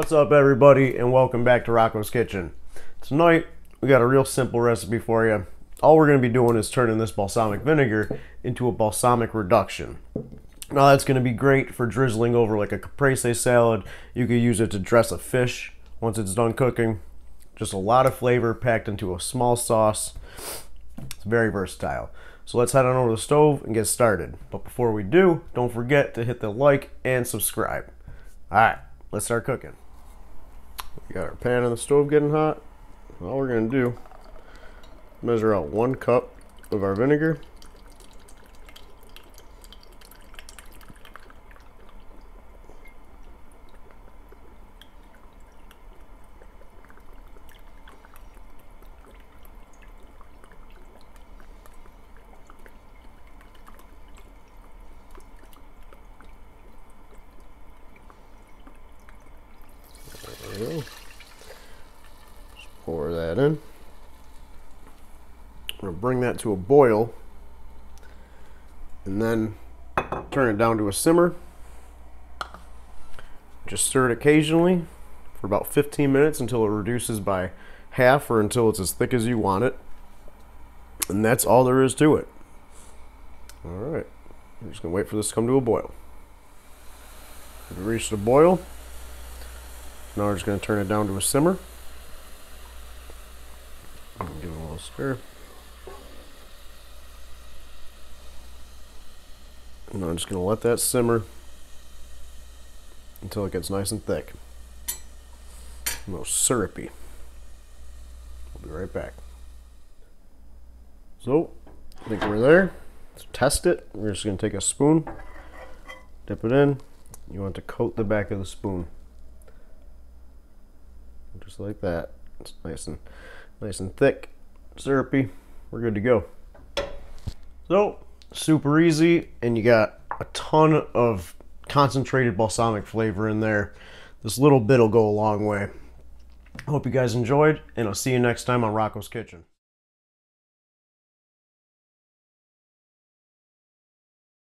What's up everybody and welcome back to Rocco's Kitchen. Tonight we got a real simple recipe for you. All we're going to be doing is turning this balsamic vinegar into a balsamic reduction. Now that's going to be great for drizzling over like a caprese salad. You could use it to dress a fish once it's done cooking. Just a lot of flavor packed into a small sauce. It's very versatile. So let's head on over to the stove and get started. But before we do, don't forget to hit the like and subscribe. All right, let's start cooking. We got our pan on the stove getting hot. All we're gonna do, measure out one cup of our vinegar. Just pour that in. I'm going to bring that to a boil and then turn it down to a simmer. Just stir it occasionally for about 15 minutes until it reduces by half or until it's as thick as you want it. And that's all there is to it. All right, I'm just gonna wait for this to come to a boil. If it reached a boil, now we're just going to turn it down to a simmer. Give it a little stir. And I'm just going to let that simmer until it gets nice and thick. A little syrupy. We'll be right back. So, I think we're there. Let's test it. We're just going to take a spoon, dip it in. You want to coat the back of the spoon just like that. It's nice and nice and thick, syrupy. We're good to go. So super easy, and you got a ton of concentrated balsamic flavor in there. This little bit will go a long way. Hope you guys enjoyed, and I'll see you next time on Rocco's Kitchen.